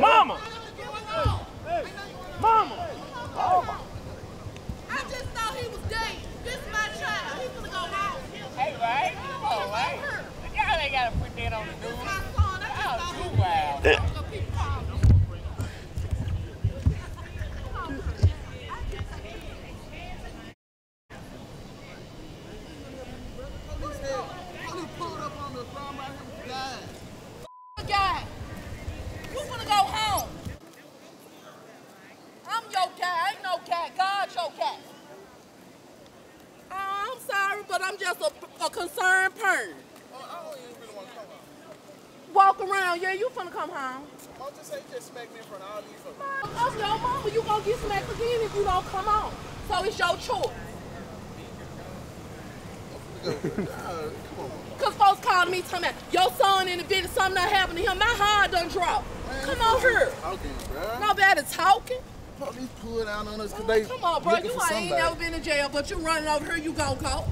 Mama! Mama! Oh, I just thought he was gay. This is my child. He's gonna go home. Hey, right? Come on, right? Y'all ain't gotta put that on the news. my son. I just Y'all thought he too wild. gay. I'm gonna keep calling. guy. You wanna go home? I'm your guy. I ain't no guy. God's your guy. Oh, I'm sorry, but I'm just a, a concerned parent. Walk around. Yeah, you finna come home. I'm your mama. You gonna get smacked again if you don't come on. So it's your choice. Come on, cause folks calling me talking about your son in the video, something done happened to him. My heart done dropped. Come on here. Talking, bro. Nobody talking. Police pulled out on us oh, because they Come on, bro. You ain't never been in jail, but you running over here, you gon' go.